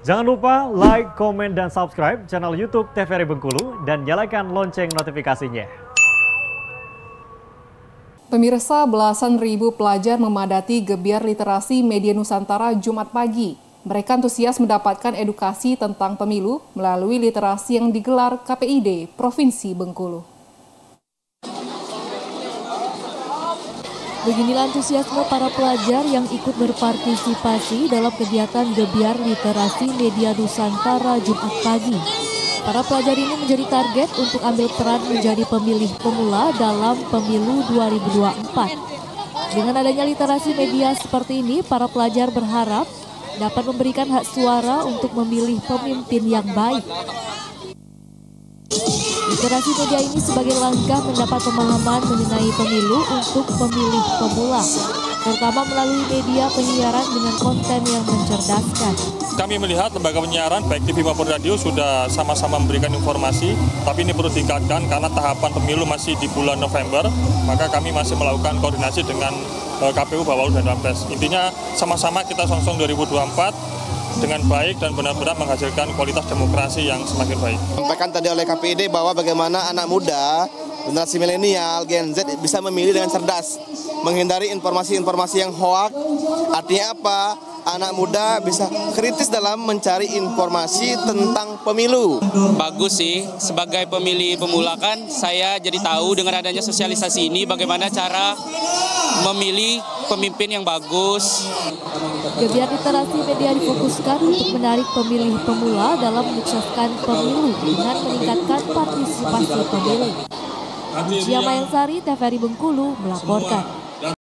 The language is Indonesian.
Jangan lupa like, komen, dan subscribe channel YouTube TVRI Bengkulu dan nyalakan lonceng notifikasinya. Pemirsa, belasan ribu pelajar memadati gebiar literasi media Nusantara Jumat pagi. Mereka antusias mendapatkan edukasi tentang pemilu melalui literasi yang digelar KPID Provinsi Bengkulu. Beginilah antusiasme para pelajar yang ikut berpartisipasi dalam kegiatan Gebiar Literasi Media Nusantara Jumat pagi. Para pelajar ini menjadi target untuk ambil peran menjadi pemilih pemula dalam pemilu 2024. Dengan adanya literasi media seperti ini, para pelajar berharap dapat memberikan hak suara untuk memilih pemimpin yang baik. Literasi media ini sebagai langkah mendapat pemahaman mengenai pemilu untuk pemilih pemula, terutama melalui media penyiaran dengan konten yang mencerdaskan. Kami melihat lembaga penyiaran baik TV maupun radio sudah sama-sama memberikan informasi, tapi ini perlu ditingkatkan karena tahapan pemilu masih di bulan November, maka kami masih melakukan koordinasi dengan eh, KPU Bawaslu dan Wapres. Intinya sama-sama kita songsong 2024 dengan baik dan benar-benar menghasilkan kualitas demokrasi yang semakin baik. Sampaikan tadi oleh KPID bahwa bagaimana anak muda, generasi milenial, Gen Z bisa memilih dengan cerdas, menghindari informasi-informasi yang hoak. Artinya apa? Anak muda bisa kritis dalam mencari informasi tentang pemilu. Bagus sih, sebagai pemilih pemula kan saya jadi tahu dengan adanya sosialisasi ini bagaimana cara memilih pemimpin yang bagus. Gebiar literasi media difokuskan untuk menarik pemilih pemula dalam menyukseskan pemilu dengan meningkatkan partisipasi pemilih. Cia Mayangsari, TVRI Bengkulu melaporkan.